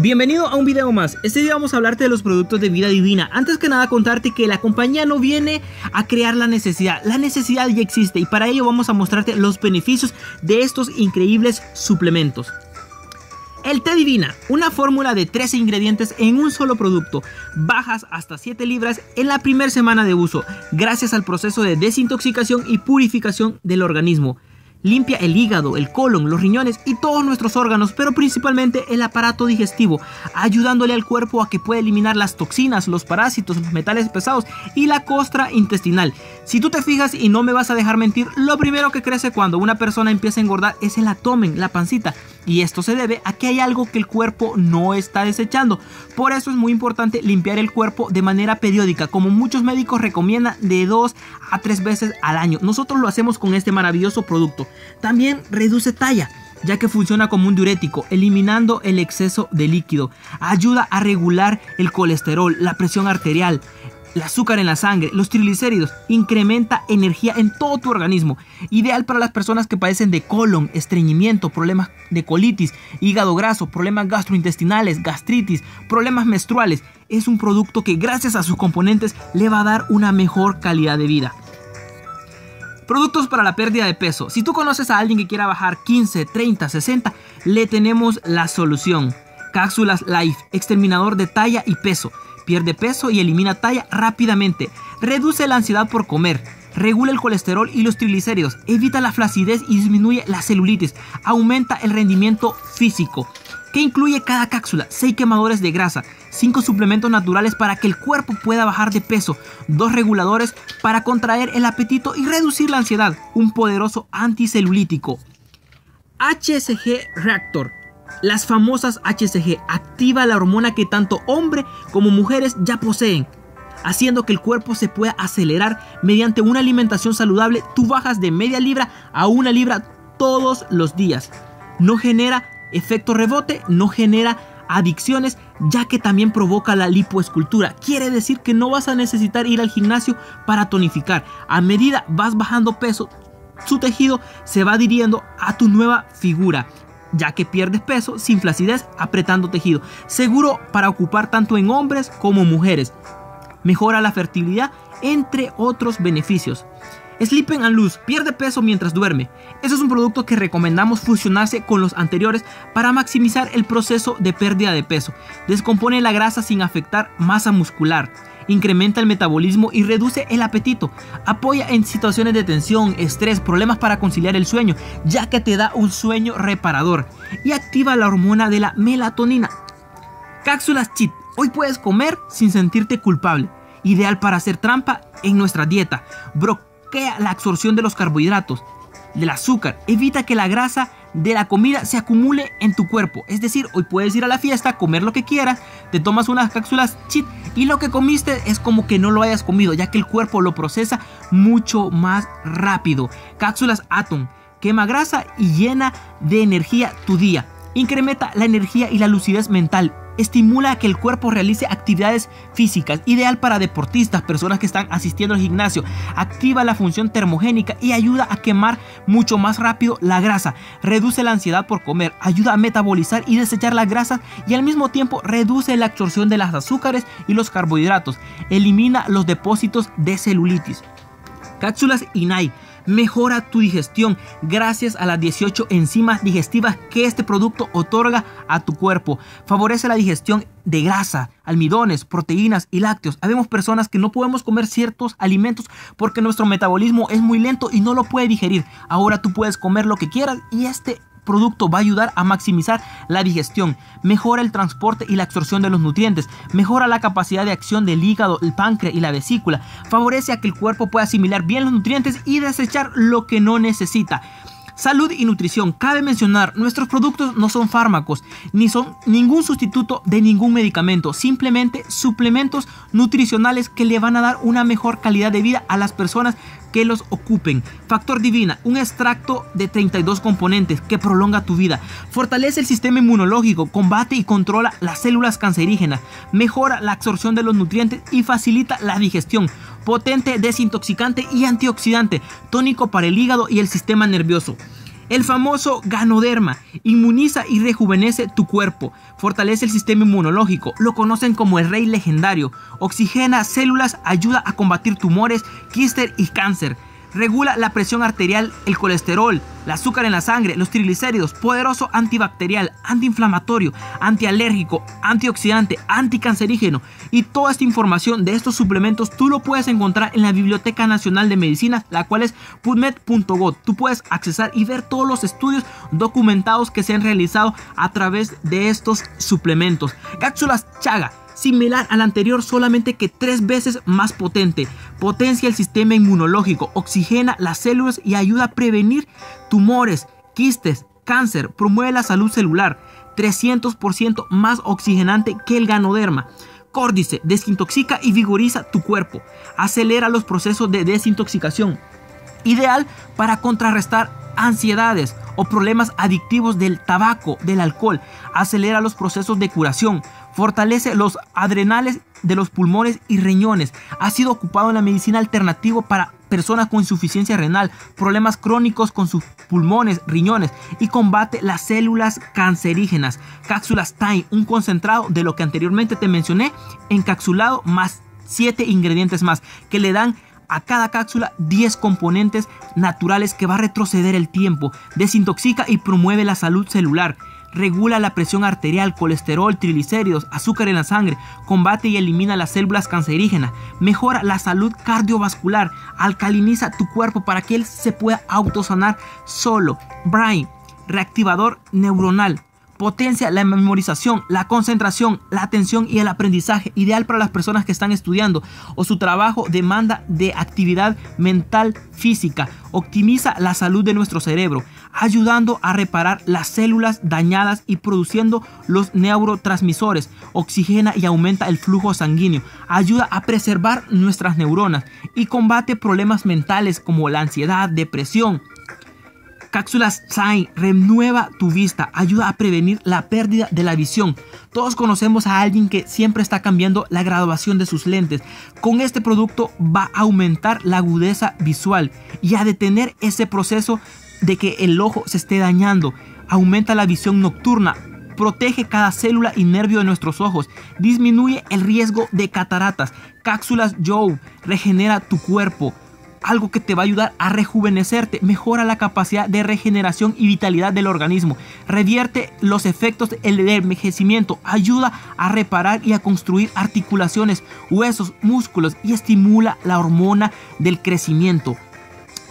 Bienvenido a un video más. Este día vamos a hablarte de los productos de vida divina. Antes que nada contarte que la compañía no viene a crear la necesidad. La necesidad ya existe y para ello vamos a mostrarte los beneficios de estos increíbles suplementos. El té divina, una fórmula de 13 ingredientes en un solo producto. Bajas hasta 7 libras en la primera semana de uso, gracias al proceso de desintoxicación y purificación del organismo. Limpia el hígado, el colon, los riñones y todos nuestros órganos, pero principalmente el aparato digestivo, ayudándole al cuerpo a que pueda eliminar las toxinas, los parásitos, los metales pesados y la costra intestinal. Si tú te fijas y no me vas a dejar mentir, lo primero que crece cuando una persona empieza a engordar es el abdomen, la pancita. Y esto se debe a que hay algo que el cuerpo no está desechando. Por eso es muy importante limpiar el cuerpo de manera periódica, como muchos médicos recomiendan de 2 a 3 veces al año. Nosotros lo hacemos con este maravilloso producto. También reduce talla ya que funciona como un diurético, eliminando el exceso de líquido. Ayuda a regular el colesterol, la presión arterial, el azúcar en la sangre, los triglicéridos, incrementa energía en todo tu organismo. Ideal para las personas que padecen de colon, estreñimiento, problemas de colitis, hígado graso, problemas gastrointestinales, gastritis, problemas menstruales. Es un producto que gracias a sus componentes le va a dar una mejor calidad de vida. Productos para la pérdida de peso. Si tú conoces a alguien que quiera bajar 15, 30, 60, le tenemos la solución. Cápsulas Life, exterminador de talla y peso pierde peso y elimina talla rápidamente, reduce la ansiedad por comer, regula el colesterol y los triglicéridos, evita la flacidez y disminuye la celulitis, aumenta el rendimiento físico. ¿Qué incluye cada cápsula? 6 quemadores de grasa, 5 suplementos naturales para que el cuerpo pueda bajar de peso, 2 reguladores para contraer el apetito y reducir la ansiedad, un poderoso anticelulítico. HSG Reactor las famosas HCG activa la hormona que tanto hombre como mujeres ya poseen, haciendo que el cuerpo se pueda acelerar mediante una alimentación saludable. Tú bajas de media libra a una libra todos los días. No genera efecto rebote, no genera adicciones, ya que también provoca la lipoescultura. Quiere decir que no vas a necesitar ir al gimnasio para tonificar. A medida vas bajando peso, su tejido se va adhiriendo a tu nueva figura ya que pierdes peso sin flacidez apretando tejido. Seguro para ocupar tanto en hombres como mujeres. Mejora la fertilidad, entre otros beneficios. Sleeping and Lose pierde peso mientras duerme. Eso es un producto que recomendamos fusionarse con los anteriores para maximizar el proceso de pérdida de peso. Descompone la grasa sin afectar masa muscular incrementa el metabolismo y reduce el apetito. Apoya en situaciones de tensión, estrés, problemas para conciliar el sueño, ya que te da un sueño reparador. Y activa la hormona de la melatonina. Cápsulas cheat. Hoy puedes comer sin sentirte culpable. Ideal para hacer trampa en nuestra dieta. Bloquea la absorción de los carbohidratos, del azúcar. Evita que la grasa de la comida se acumule en tu cuerpo. Es decir, hoy puedes ir a la fiesta, comer lo que quieras, te tomas unas cápsulas cheat y lo que comiste es como que no lo hayas comido, ya que el cuerpo lo procesa mucho más rápido. Cápsulas Atom quema grasa y llena de energía tu día. Incrementa la energía y la lucidez mental estimula a que el cuerpo realice actividades físicas, ideal para deportistas, personas que están asistiendo al gimnasio, activa la función termogénica y ayuda a quemar mucho más rápido la grasa, reduce la ansiedad por comer, ayuda a metabolizar y desechar la grasa y al mismo tiempo reduce la absorción de las azúcares y los carbohidratos, elimina los depósitos de celulitis. Cápsulas INAI mejora tu digestión gracias a las 18 enzimas digestivas que este producto otorga a tu cuerpo. Favorece la digestión de grasa, almidones, proteínas y lácteos. Habemos personas que no podemos comer ciertos alimentos porque nuestro metabolismo es muy lento y no lo puede digerir. Ahora tú puedes comer lo que quieras y este producto va a ayudar a maximizar la digestión, mejora el transporte y la absorción de los nutrientes, mejora la capacidad de acción del hígado, el páncreas y la vesícula, favorece a que el cuerpo pueda asimilar bien los nutrientes y desechar lo que no necesita. Salud y nutrición. Cabe mencionar, nuestros productos no son fármacos, ni son ningún sustituto de ningún medicamento, simplemente suplementos nutricionales que le van a dar una mejor calidad de vida a las personas que los ocupen. Factor Divina, un extracto de 32 componentes que prolonga tu vida. Fortalece el sistema inmunológico, combate y controla las células cancerígenas, mejora la absorción de los nutrientes y facilita la digestión. Potente, desintoxicante y antioxidante, tónico para el hígado y el sistema nervioso El famoso Ganoderma inmuniza y rejuvenece tu cuerpo, fortalece el sistema inmunológico, lo conocen como el rey legendario, oxigena células, ayuda a combatir tumores, quíster y cáncer, regula la presión arterial, el colesterol, el azúcar en la sangre, los triglicéridos, poderoso antibacterial, antiinflamatorio, antialérgico, antioxidante, anticancerígeno. Y toda esta información de estos suplementos tú lo puedes encontrar en la Biblioteca Nacional de Medicina, la cual es pubmed.gov. Tú puedes accesar y ver todos los estudios documentados que se han realizado a través de estos suplementos. Cápsulas Chaga similar al anterior solamente que tres veces más potente. Potencia el sistema inmunológico, oxigena las células y ayuda a prevenir tumores, quistes, cáncer, promueve la salud celular, 300% más oxigenante que el ganoderma. Córdice desintoxica y vigoriza tu cuerpo, acelera los procesos de desintoxicación, ideal para contrarrestar ansiedades o problemas adictivos del tabaco, del alcohol, acelera los procesos de curación, fortalece los adrenales de los pulmones y riñones. Ha sido ocupado en la medicina alternativa para personas con insuficiencia renal, problemas crónicos con sus pulmones, riñones y combate las células cancerígenas. Cápsulas Time, un concentrado de lo que anteriormente te mencioné, encapsulado más 7 ingredientes más que le dan a cada cápsula 10 componentes naturales que va a retroceder el tiempo, desintoxica y promueve la salud celular regula la presión arterial, colesterol, triglicéridos, azúcar en la sangre, combate y elimina las células cancerígenas, mejora la salud cardiovascular, alcaliniza tu cuerpo para que él se pueda autosanar solo. Brain, reactivador neuronal, potencia la memorización, la concentración, la atención y el aprendizaje, ideal para las personas que están estudiando o su trabajo demanda de actividad mental física, optimiza la salud de nuestro cerebro, ayudando a reparar las células dañadas y produciendo los neurotransmisores, oxigena y aumenta el flujo sanguíneo, ayuda a preservar nuestras neuronas y combate problemas mentales como la ansiedad, depresión, Cápsulas Shine renueva tu vista, ayuda a prevenir la pérdida de la visión. Todos conocemos a alguien que siempre está cambiando la graduación de sus lentes. Con este producto va a aumentar la agudeza visual y a detener ese proceso de que el ojo se esté dañando. Aumenta la visión nocturna, protege cada célula y nervio de nuestros ojos, disminuye el riesgo de cataratas. Cápsulas Joe regenera tu cuerpo algo que te va a ayudar a rejuvenecerte, mejora la capacidad de regeneración y vitalidad del organismo, revierte los efectos del envejecimiento, ayuda a reparar y a construir articulaciones, huesos, músculos y estimula la hormona del crecimiento.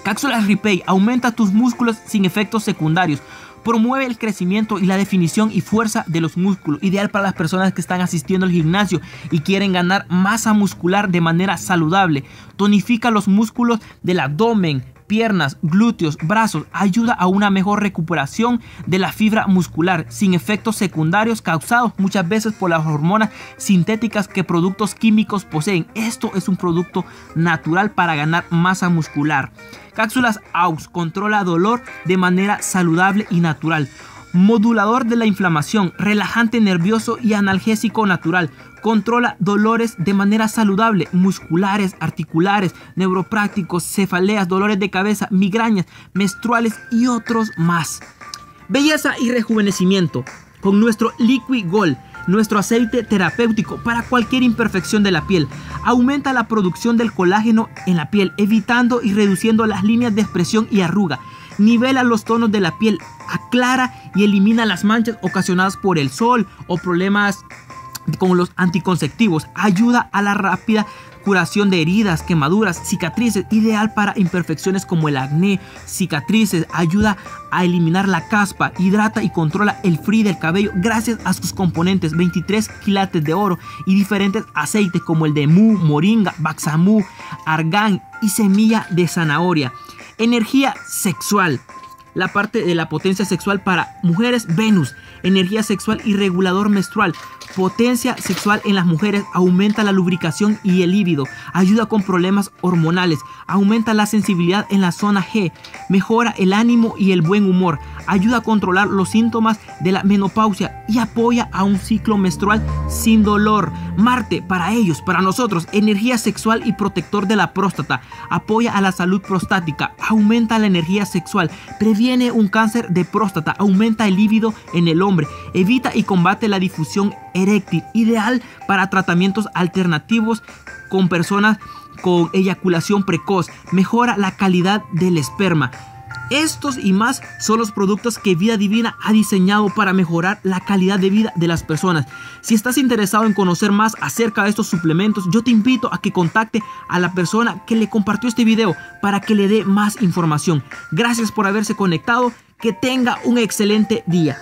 Cápsulas Repay aumenta tus músculos sin efectos secundarios promueve el crecimiento y la definición y fuerza de los músculos, ideal para las personas que están asistiendo al gimnasio y quieren ganar masa muscular de manera saludable. Tonifica los músculos del abdomen, piernas, glúteos, brazos, ayuda a una mejor recuperación de la fibra muscular sin efectos secundarios causados muchas veces por las hormonas sintéticas que productos químicos poseen. Esto es un producto natural para ganar masa muscular. Cápsulas AUS controla dolor de manera saludable y natural. Modulador de la inflamación, relajante nervioso y analgésico natural. Controla dolores de manera saludable, musculares, articulares, neuroprácticos, cefaleas, dolores de cabeza, migrañas, menstruales y otros más. Belleza y rejuvenecimiento con nuestro Liquid Gold nuestro aceite terapéutico para cualquier imperfección de la piel. Aumenta la producción del colágeno en la piel, evitando y reduciendo las líneas de expresión y arruga. Nivela los tonos de la piel, aclara y elimina las manchas ocasionadas por el sol o problemas con los anticonceptivos. Ayuda a la rápida curación de heridas, quemaduras, cicatrices, ideal para imperfecciones como el acné, cicatrices, ayuda a eliminar la caspa, hidrata y controla el frío del cabello gracias a sus componentes 23 quilates de oro y diferentes aceites como el de mu, moringa, baxamú, argán y semilla de zanahoria. Energía sexual la parte de la potencia sexual para mujeres, Venus, energía sexual y regulador menstrual. Potencia sexual en las mujeres aumenta la lubricación y el líbido, ayuda con problemas hormonales, aumenta la sensibilidad en la zona G, mejora el ánimo y el buen humor, ayuda a controlar los síntomas de la menopausia y apoya a un ciclo menstrual sin dolor. Marte, para ellos, para nosotros, energía sexual y protector de la próstata, apoya a la salud prostática, aumenta la energía sexual, previene un cáncer de próstata, aumenta el líbido en el hombre, evita y combate la difusión eréctil, ideal para tratamientos alternativos con personas con eyaculación precoz, mejora la calidad del esperma. Estos y más son los productos que Vida Divina ha diseñado para mejorar la calidad de vida de las personas. Si estás interesado en conocer más acerca de estos suplementos, yo te invito a que contacte a la persona que le compartió este video para que le dé más información. Gracias por haberse conectado. Que tenga un excelente día.